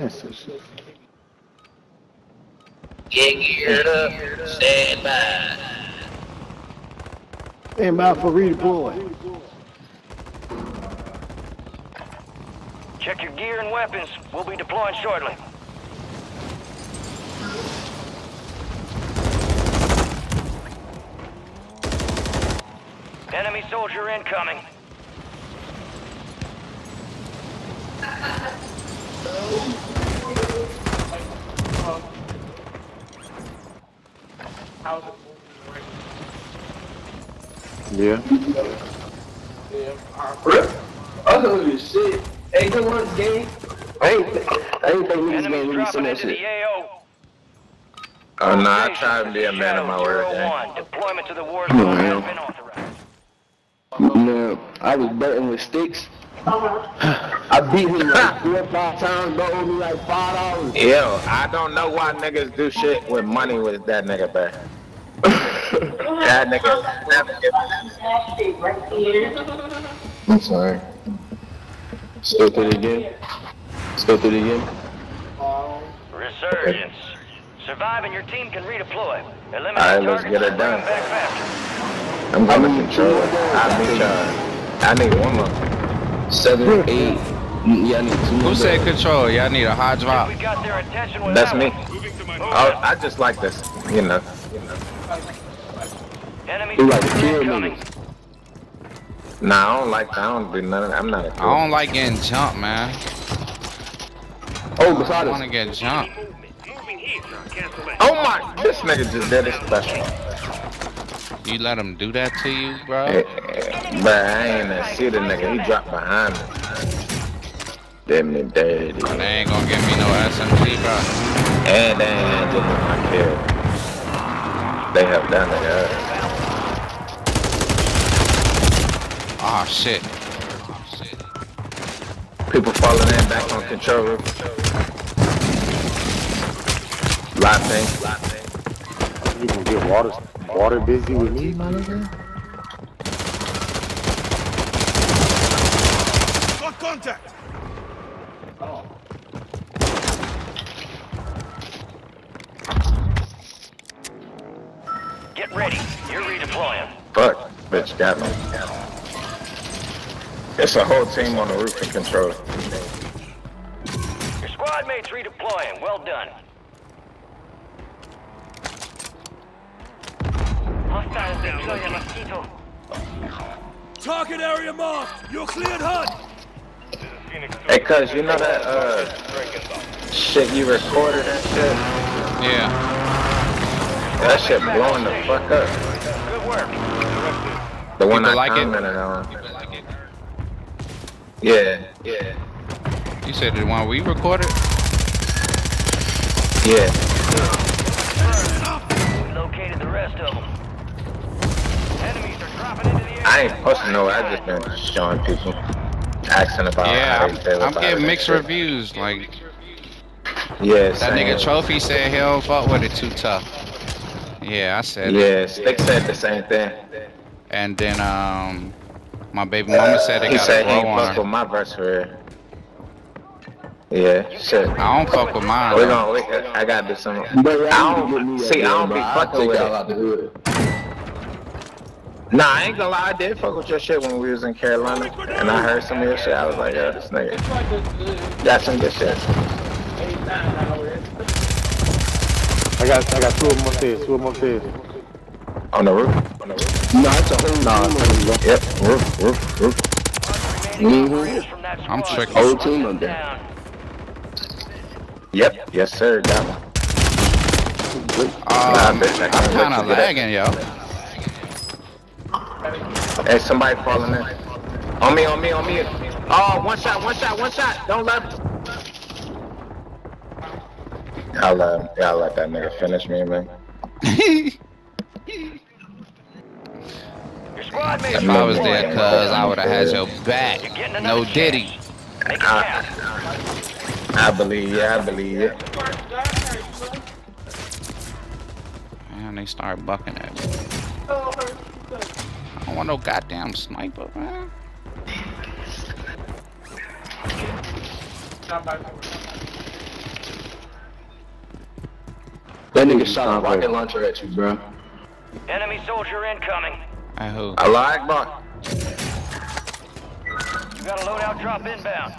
answers. Get geared up. Stand by. Stand by for redeploy. Check your gear and weapons. We'll be deploying shortly. Enemy soldier incoming. Yeah. Yeah. Oh shit. Hey, come on, gang. I ain't, I ain't think niggas gonna Enemies really send that shit. AO. Oh, no, I try to be a man of my word, Shadow gang. Deployment to the war zone has man. been authorized. No, I was betting with sticks. I beat him like four or five times, bro. Owed me like five dollars. Yo, I don't know why niggas do shit with money with that nigga, bro. That nigga I'm sorry. Let's go through it again. Let's go through it again. Resurgence. Survive and your team can redeploy. Eliminate Alright, let's get it done. back faster. I'm gonna control. I need y'all. I need one more. Seven, eight. Yeah, I need two. Who said control? Y'all need a high drop. We got their attention with That's me. one. Oh, I just like this, you know. Enemy Who like to kill incoming. Nah, I don't like I don't do nothing. I'm not a I don't like getting jumped, man. Oh, I want to get jumped. Oh my, this nigga just did it special. You let him do that to you, bro? Eh, eh, But I ain't even see the nigga. He dropped behind me. Damn me dirty. They ain't gonna give me no SMG, bro. And they ain't give me my kill. They have done it. Oh shit. people falling in back on control room. Lot thing. You gonna get water water busy with me, my nigga? Get ready. You're redeploying. Fuck, bitch got me. It's a whole team on the roof in control. Your squad mates redeploying. Well done. Hostiles deploying Mosquito. Target area marked. You're cleared, HUD. Hey, cuz, you know that, uh, shit you recorded and shit? Yeah. That shit blowing the fuck up. Good work. The one People I like it? commented on. Yeah, yeah, You said the one we recorded? yeah. Located the rest of them. Enemies are dropping into the area. I ain't posting no, I just been showing people, asking about Yeah, how they feel I'm, I'm about getting it mixed shit. reviews. Like Yeah, that same. nigga Trophy said he don't fuck with it too tough. Yeah, I said it. Yeah, Stick said the same thing. And then um, my baby mama said it He got said a he grow ain't on fuck with her. my verse for real. Yeah, shit. I don't fuck with mine. We though. gonna, we, I gotta do some. But I don't, see, I don't be fucking with out the it. hood. Nah, I ain't gonna lie, I did fuck with your shit when we was in Carolina, and I heard some of your shit. I was like, yo, this nigga got some good shit. I got I got two of them upstairs, two of them upstairs. On the roof. On the roof. No, it's a whole Nah, team on them, yep, roof, roof, roof. Remaining operators I'm squad. tricking. Whole team up there. Yep, yes sir, got one. Um, bitch, I I'm kinda lagging, yo. Hey, somebody falling in. On me, on me, on me. Oh, one shot, one shot, one shot. Don't let him. Y'all, uh, y'all let that nigga finish me, man. Your squad mates If I was there, cuz I would have had your back. You're getting another No diddy. I. I believe you, I believe you. Man, they start bucking at me. I don't want no goddamn sniper, man. That nigga shot a rocket launcher at you, bro. Enemy soldier incoming. I who? Allah Akbar. You got a loadout drop inbound.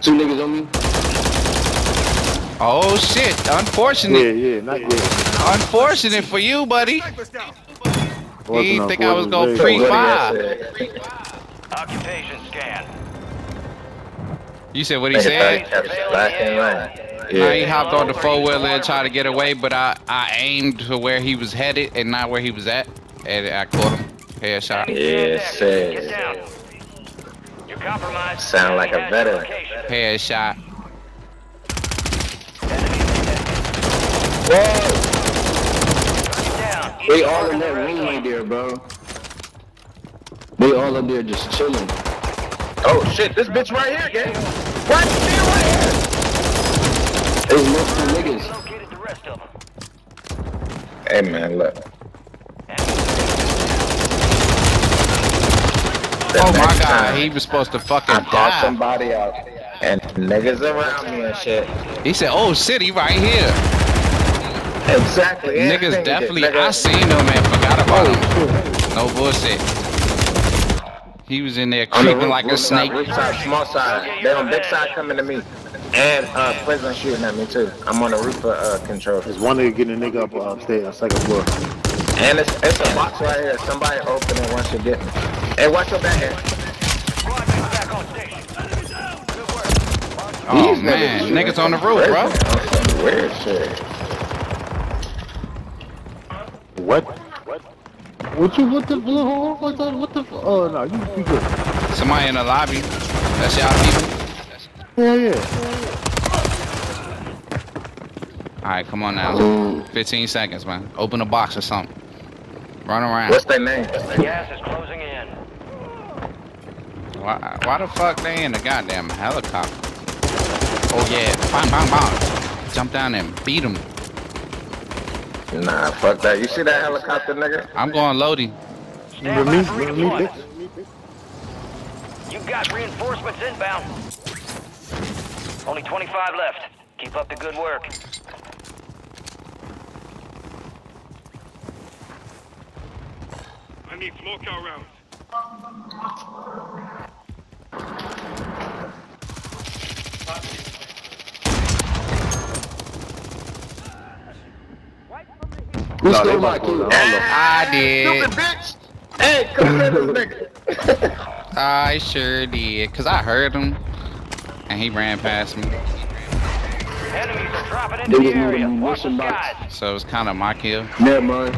Two niggas on me. Oh shit! Yeah, Unfortunate. yeah, yeah, not yet. Unfortunate for you, buddy. Wasn't You didn't think I was gonna very pre What five. he had said. Occupation scan. You said what he said? thought he kept it back in line. Now he hopped on the four wheeler and tried to get away, but I, I aimed to where he was headed and not where he was at, and I caught him. Headshot. Yes, Get sir. down. You're compromised. Sound like a Enemy veteran. location. Headshot. Down. They all in that ring right there, bro. They all up there just chilling. Oh shit, this bitch right here, gang. What? She right here. There's multiple niggas. Located the rest of them. Hey man, look. The Oh my god, time he was supposed to fucking I call die. somebody out and niggas around me and shit. He said, "Oh shit, he right here." Exactly. Niggas definitely. nigga. I seen him and forgot about oh, him. No bullshit. He was in there On the creeping roof, like a roof side, snake. Roof side, small side. They on big side coming to me. And uh, prison shooting at me too. I'm on the roof for uh, control. There's one nigga getting a nigga up upstairs, uh, second floor. And it's, it's a box right here. Somebody open it once you get me. Hey, watch your back here. Squad mates back on station. Good work. Oh These man, shooting niggas on the roof, bro. prison on some Weird shit. What? What? What you, what the, what the, what the, oh no, you, you good. Somebody in the lobby. That's y'all people. Yeah, yeah. All right, come on now. 15 seconds, man. Open a box or something. Run around. What's their name? Gas is closing in. Why, why the fuck they in the goddamn helicopter? Oh yeah, bang bang bang. Jump down there and beat him. Nah, fuck that. You see that helicopter, nigga? I'm going loading. Stand by for redeployment. You've got reinforcements inbound. Only 25 left. Keep up the good work. I need floor car rounds. Who No, stole my about to go kill? I did. Stupid bitch! Hey, come get this nigga. I sure did. Cause I heard him, and he ran past me. Enemies are dropping They into the was area. Watch the skies. So it was kind of my kill. Never mind.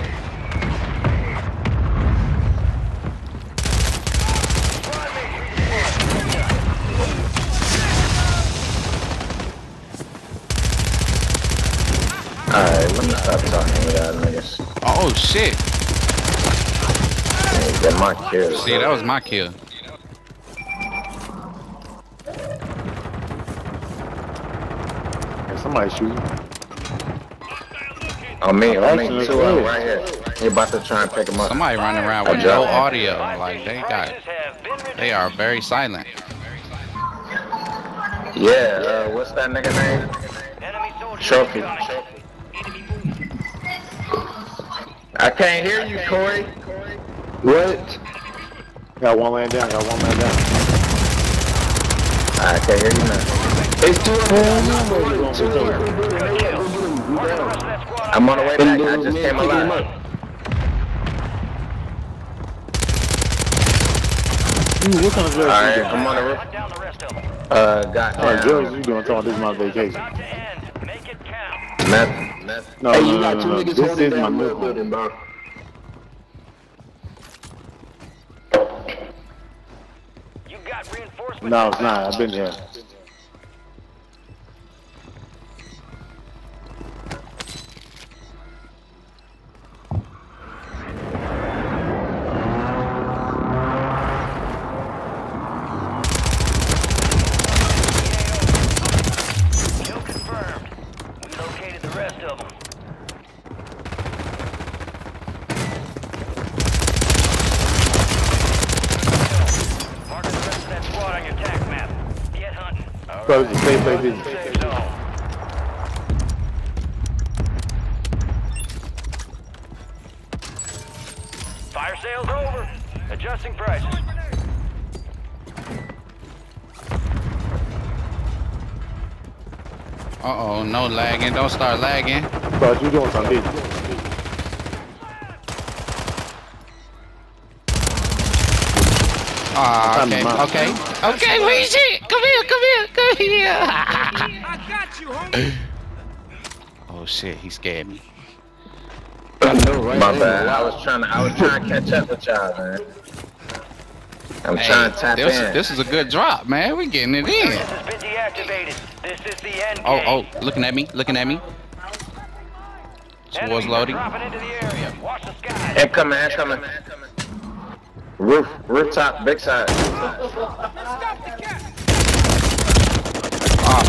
Alright, let me stop talking to y'all niggas. Oh shit. Get my kill. See, that was my kill. Yeah, somebody shooting. On me, on me. Two of them right here. He about to try and pick him up. Somebody running around with no audio. Like they got, Prices have been reduced. they are very silent. Yeah, uh, what's that nigga name? Enemy soldiers Trophy. I can't hear you, Corey. What? Got one man down, got one man down. I can't hear you now. It's two of them. Two of Good them. kill. Mark the rest of that squad I'm on the way back. I just came alive. Ooh, what kind of drugs Alright, you I'm on the roof. Hunt down the rest of them. Uh, What kind of drugs goddamn. you doing? Talking this is my vacation. About to end. Make it count. Nothing, nothing. No, Hey, no, you no, got no, two no. niggas This holding is my down new building, bro. You got reinforcements. No, it's not. I've been here. Bro, this is safe play busy. Safe zone. Fire sales over. Adjusting prices. Uh oh, no lagging. Don't start lagging. Bro, you doing something Ah, Time okay, okay, okay. Wait, shit. Come here, come here, come here. I got you, homie. oh shit, he scared me. I know, right? My bad. I was trying to I was trying to catch up with y'all, man. I'm Hey, trying to tap this, in. this is a good drop, man. We getting it in. This has been deactivated. This is the end Oh, game. oh, looking at me, looking at me. Enemies Towards loading. dropping into the area. Watch the skies. Incoming, incoming. Roof, rooftop, big side. Oh,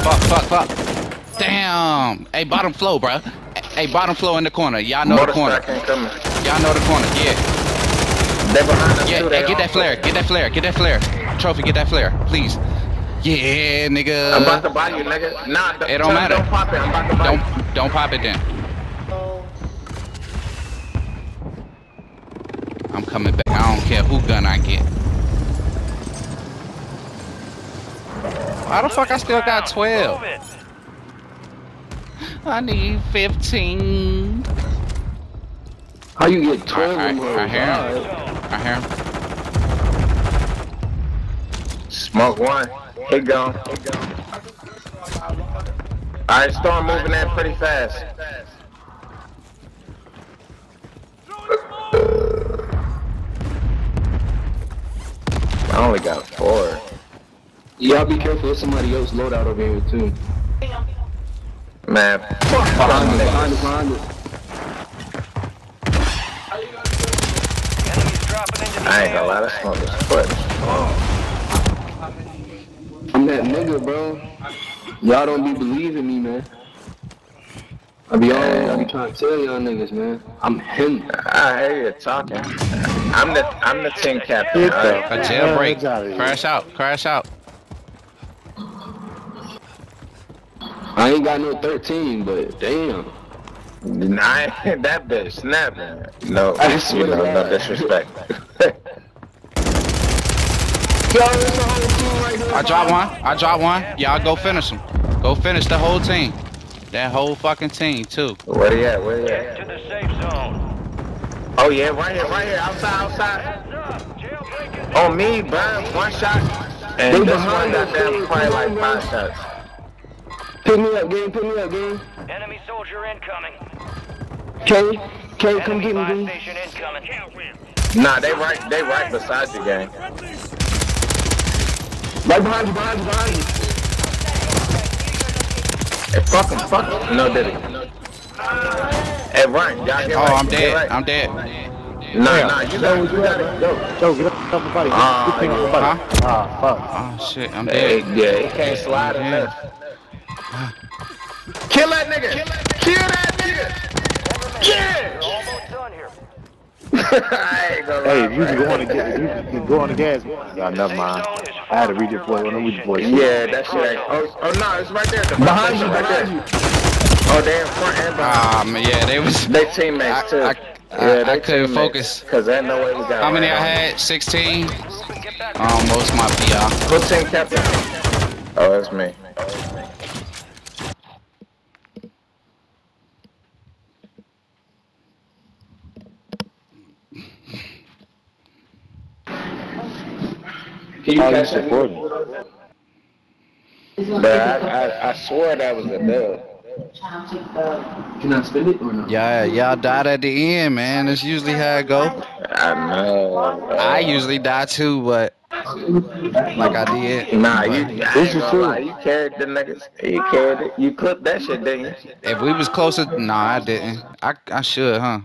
fuck, fuck, fuck. Damn. Hey, bottom flow, bro. Hey, bottom flow in the corner. Y'all know the corner. Y'all know the corner. Yeah, They behind us yeah. too. Hey, get that flare. Get that flare. Get that flare. Trophy, get that flare, please. Yeah, nigga. I'm about to buy you, nigga. Nah, It don't matter. Don't pop it. I'm about to buy. Don't don't pop it then. I'm coming back. I don't care who gun I get. Why the fuck I still got 12? I need 15. How you get 12 I, in one? I hear him. Zone. I hear him. Smoke one. He gone. Alright, Storm moving in pretty fast. I only got four. Y'all be careful with somebody else loadout over here too. Man, fuck Behind us, behind us, behind us. Enemies dropping into the I ain't gonna lie, area. that smoke is foot. I'm that nigga, bro. Y'all don't be believing me, man. I be all, I be trying to tell y'all niggas, man. I'm him. I hear you talking. I'm the I'm the team captain. Get alright? the A jailbreak. hell outta. Crash out. Crash out. I ain't got no 13, but damn. Nah, I that bitch snapping. No, I swear you know, no God. disrespect. I drop one. I drop one. Y'all go finish him. Go finish the whole team. That whole fucking team too. Where he at? Where he Get to at? the safe zone. Oh yeah, right here, right here, outside, outside. Heads up. Jailbreak is On me, bro. One shot. They And this behind one us, got them dude. probably Come like on, five shots. Pick me up, game. Pick me up, game. Enemy soldier incoming. K, K, come Enemy get me, game. station incoming. Nah, they right, they right beside you, gang. Right behind you, behind you, behind you. Hey, fuck him, fuck him. No, did he? Hey, Ryan, y'all get Oh, right. I'm get dead. right. I'm dead. Nah, nah, you got it, you got it. Yo, Joe, get up off the body. Ah, get off the body. Ah, fuck. Oh shit, I'm Hey, dead. yeah, he can't slide Yeah. enough. Kill that nigga! Kill that nigga! Yeah! Almost done here. I ain't gonna lie, Hey, you can go on the gas. You can go on the gas. Yeah, never mind. I had to read your voice. I don't read your voice. Yeah, that shit ain't. Oh, oh no, it's right there. The Behind you, right behind there. you. Oh, they in front and behind. Ah man, yeah, they was. They teammates too. I- I- I- I couldn't focus. Cause ain't no way we got. How many right I on. had? 16. Get back. Almost my PR. Who team captain? Oh, that's me. Can you Oh, you catch it? supporting. But I, I, I swear that was a dub. Can I spin it or no? Yeah, y'all died at the end, man. That's usually how it go. I know. I usually die too, but like I did. Nah, you, I This is true. you carried the niggas. You carried it. You clipped that shit, didn't you? If we was closer, nah, I didn't. I I should, huh?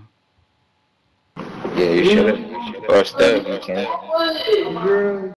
Yeah, you should have. Or stuff, you can.